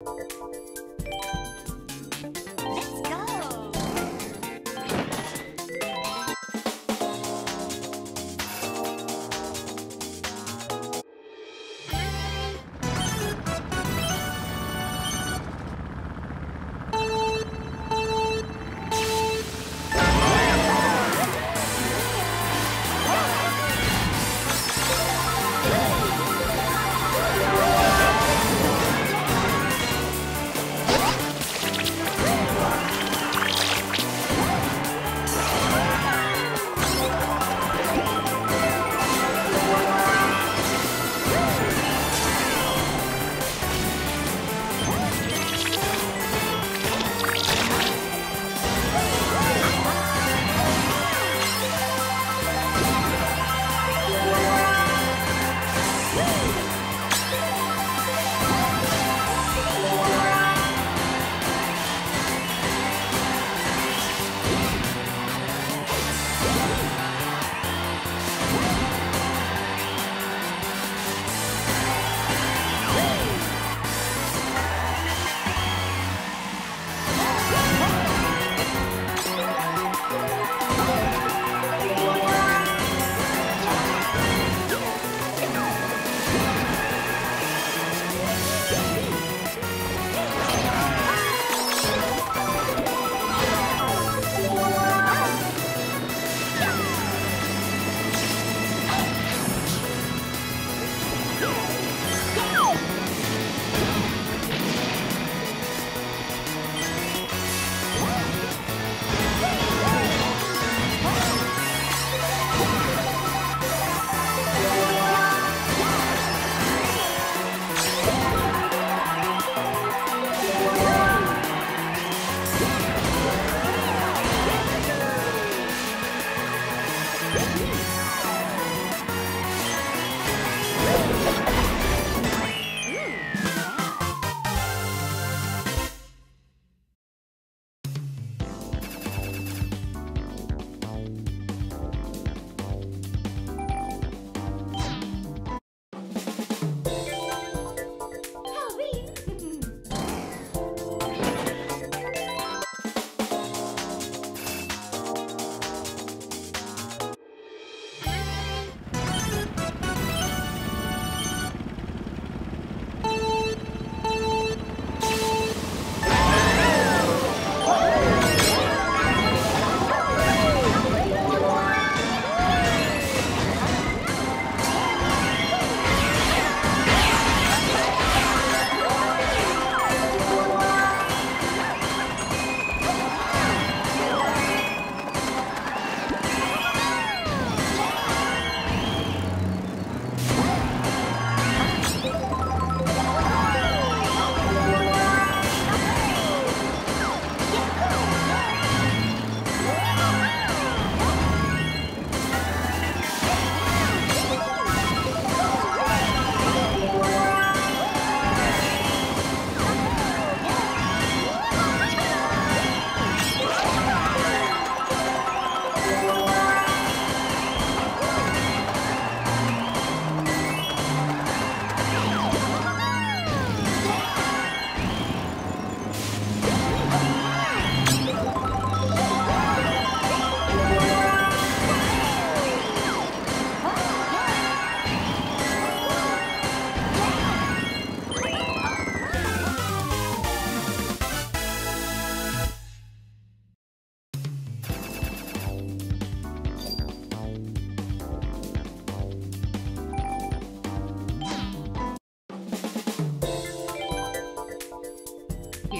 Let's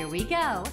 we go.